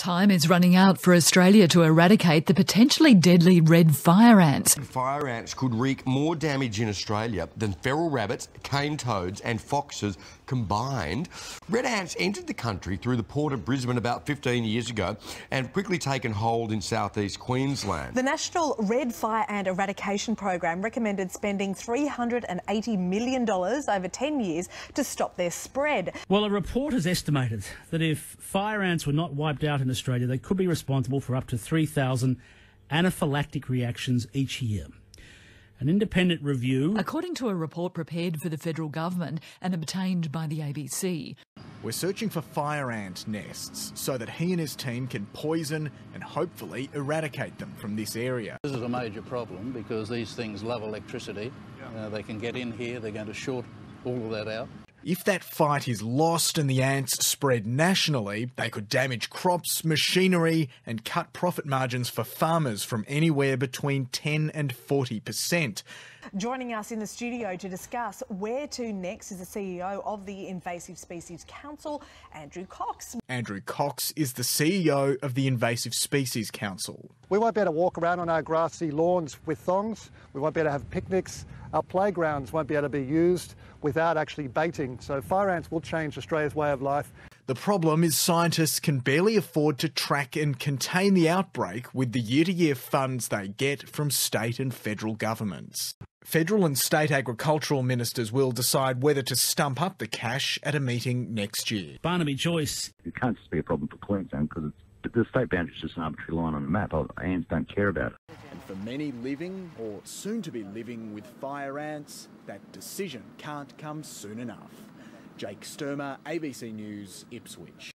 Time is running out for Australia to eradicate the potentially deadly red fire ants. Fire ants could wreak more damage in Australia than feral rabbits, cane toads, and foxes combined. Red ants entered the country through the port of Brisbane about 15 years ago and quickly taken hold in southeast Queensland. The National Red Fire Ant Eradication Program recommended spending $380 million over 10 years to stop their spread. Well, a report has estimated that if fire ants were not wiped out in Australia, they could be responsible for up to 3,000 anaphylactic reactions each year. An independent review. According to a report prepared for the federal government and obtained by the ABC, we're searching for fire ant nests so that he and his team can poison and hopefully eradicate them from this area. This is a major problem because these things love electricity. Uh, they can get in here, they're going to short all of that out. If that fight is lost and the ants spread nationally, they could damage crops, machinery, and cut profit margins for farmers from anywhere between 10 and 40%. Joining us in the studio to discuss where to next is the CEO of the Invasive Species Council, Andrew Cox. Andrew Cox is the CEO of the Invasive Species Council. We won't be able to walk around on our grassy lawns with thongs. We won't be able to have picnics. Our playgrounds won't be able to be used without actually baiting. So fire ants will change Australia's way of life. The problem is scientists can barely afford to track and contain the outbreak with the year to year funds they get from state and federal governments. Federal and state agricultural ministers will decide whether to stump up the cash at a meeting next year. Barnaby Joyce. It can't just be a problem for Queensland because the state boundary is just an arbitrary line on the map. Ants don't care about it. For many living or soon to be living with fire ants, that decision can't come soon enough. Jake Sturmer, ABC News, Ipswich.